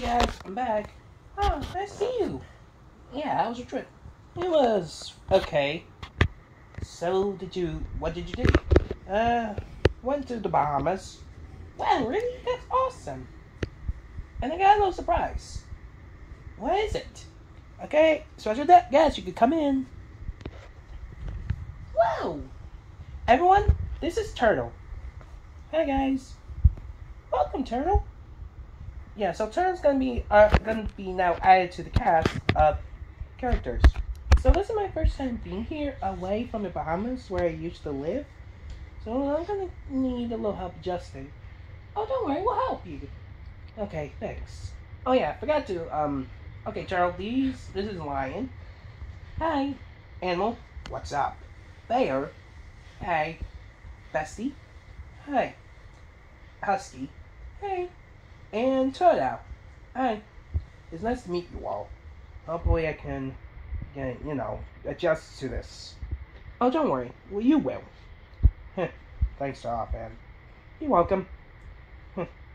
Hey guys, I'm back. Oh, nice to see you. Yeah, how was your trip? It was okay. So, did you, what did you do? Uh, went to the Bahamas. Wow, really? That's awesome. And I got a little surprise. What is it? Okay, special that guys, you can come in. Whoa! Everyone, this is Turtle. Hi guys. Welcome, Turtle. Yeah, so Turtle's gonna be uh, gonna be now added to the cast of characters. So this is my first time being here away from the Bahamas where I used to live. So I'm gonna need a little help adjusting. Oh, don't worry, we'll help you. Okay, thanks. Oh yeah, forgot to um. Okay, Turtle, these this is Lion. Hi. Animal. What's up? Bear. Hey. Bestie. Hi. Husky. Hey. And Turtle. Hi. It's nice to meet you all. Hopefully I can, get, you know, adjust to this. Oh, don't worry. Well, you will. Thanks, Turtle fan. You're welcome.